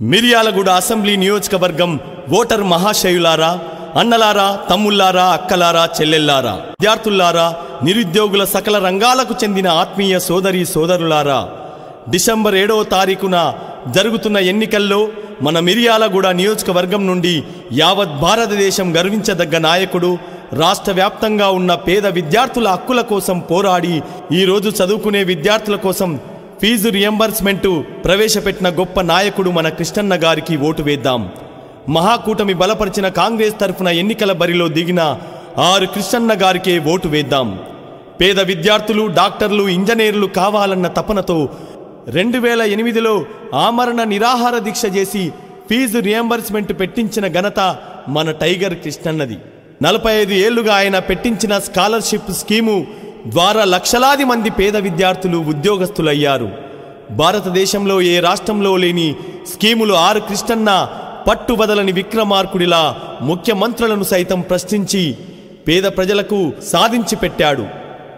Miryalaguda assembly నియోజకవర్గం voter మహాశయులారా అన్నలారా తమ్ముళ్ళారా అక్కలారా చెల్లెల్లారా విద్యార్థుల్లారా నిరుద్యోగుల సకల రంగాలకు చెందిన ఆత్మీయ సోదరి సోదరులారా డిసెంబర్ ఏడవ తారీఖున జరుగుతున్న ఎన్నికల్లో మన మిర్యాలగూడ నియోజకవర్గం నుండి యావత్ భారతదేశం గర్వించదగ్గ నాయకుడు రాష్ట్ర వ్యాప్తంగా ఉన్న పేద విద్యార్థుల హక్కుల కోసం పోరాడి ఈరోజు చదువుకునే విద్యార్థుల కోసం ఫీజు రియంబర్స్మెంటు ప్రవేశపెట్టిన గొప్ప నాయకుడు మన కృష్ణన్న గారికి ఓటు వేద్దాం. మహాకూటమి బలపరిచిన కాంగ్రెస్ తరఫున ఎన్నికల బరిలో దిగిన ఆరు కృష్ణన్న గారికే ఓటు వేద్దాం. పేద విద్యార్థులు డాక్టర్లు ఇంజనీర్లు కావాలన్న తపనతో రెండు వేల ఎనిమిదిలో ఆమరణ నిరాహార దీక్ష చేసి ఫీజు రియంబర్స్మెంట్ పెట్టించిన ఘనత మన టైగర్ కృష్ణన్నది. నలభై ఐదు ఏళ్ళుగా ఆయన పెట్టించిన స్కాలర్షిప్ స్కీము ద్వారా లక్షలాది మంది పేద విద్యార్థులు ఉద్యోగస్తులయ్యారు. భారతదేశంలో ఏ రాష్ట్రంలో లేని స్కీములు ఆరు కృష్ణన్న పట్టుబదలని విక్రమార్కుడిలా ముఖ్యమంత్రులను సైతం ప్రశ్నించి పేద ప్రజలకు సాధించి పెట్టాడు.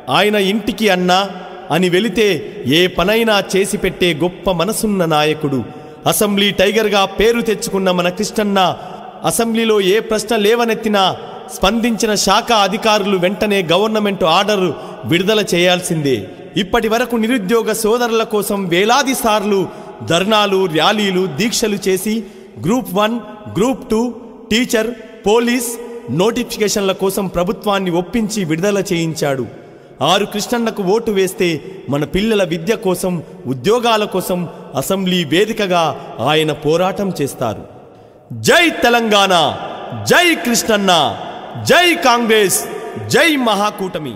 ఆయన ఇంటికి అన్నా అని వెళితే ఏ పనైనా చేసి పెట్టే గొప్ప మనసున్న నాయకుడు. అసెంబ్లీ టైగర్గా పేరు తెచ్చుకున్న మన కృష్ణన్న అసెంబ్లీలో ఏ ప్రశ్న లేవనెత్తినా స్పందించిన శాఖ అధికారులు వెంటనే గవర్నమెంట్ ఆర్డర్ విడుదల చేయాల్సిందే. ఇప్పటి వరకు నిరుద్యోగ సోదరుల కోసం వేలాది సార్లు ధర్నాలు ర్యాలీలు దీక్షలు చేసి group one group two teacher police నోటిఫికేషన్ల కోసం ప్రభుత్వాన్ని ఒప్పించి విడుదల చేయించాడు. ఆరు కృష్ణన్నకు ఓటు వేస్తే మన పిల్లల విద్య కోసం ఉద్యోగాల కోసం అసెంబ్లీ వేదికగా ఆయన పోరాటం చేస్తారు. జై తెలంగాణ జై కృష్ణన్న జై కాంగ్రెస్ జై మహాకూటమి.